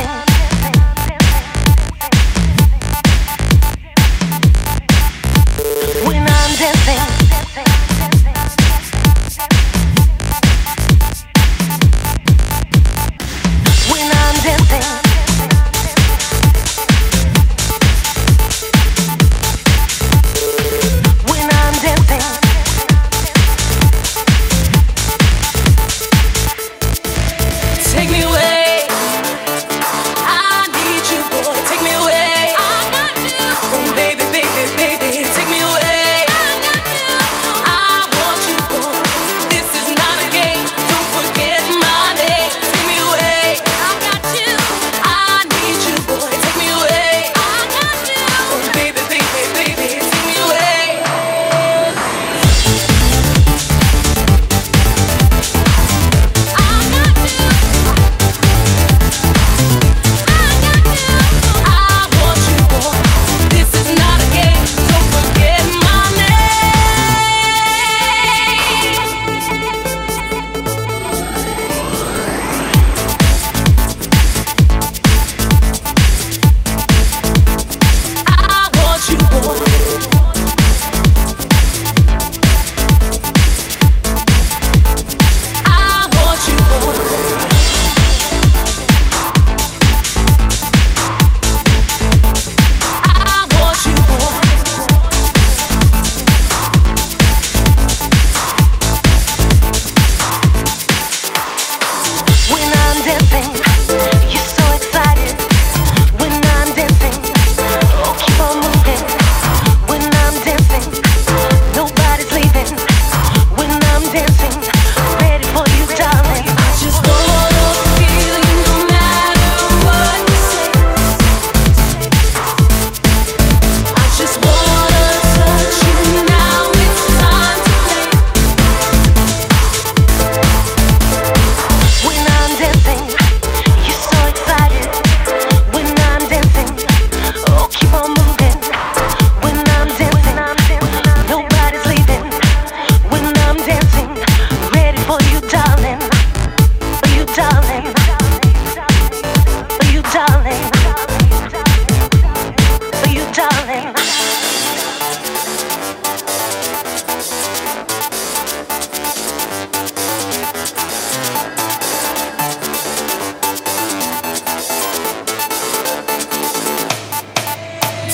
Bye.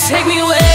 Take me away.